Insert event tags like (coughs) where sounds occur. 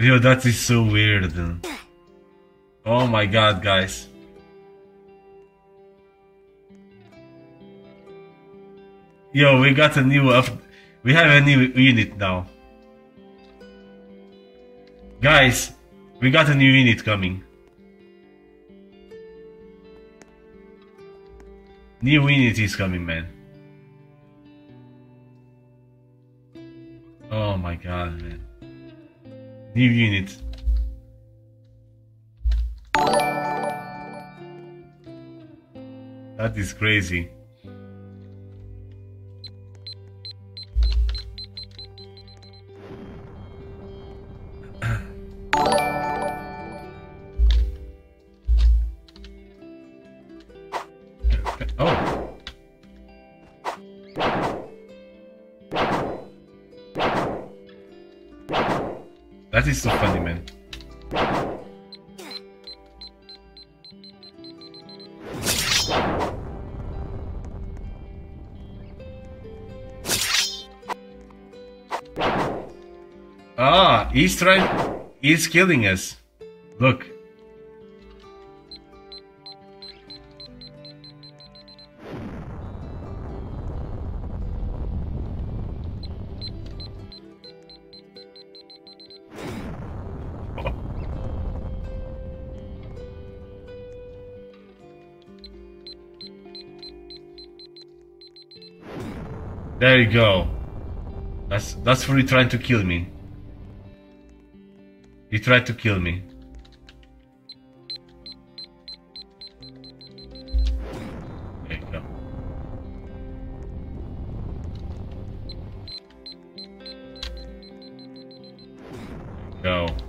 Yo, that is so weird. Oh my god, guys. Yo, we got a new up. We have a new unit now. Guys, we got a new unit coming. New unit is coming, man. Oh my god, man. New unit. That is crazy. (coughs) oh. That is so funny, man. Ah, he's trying. He's killing us. Look. There you go. That's that's you trying to kill me. He tried to kill me. There you go. There you go.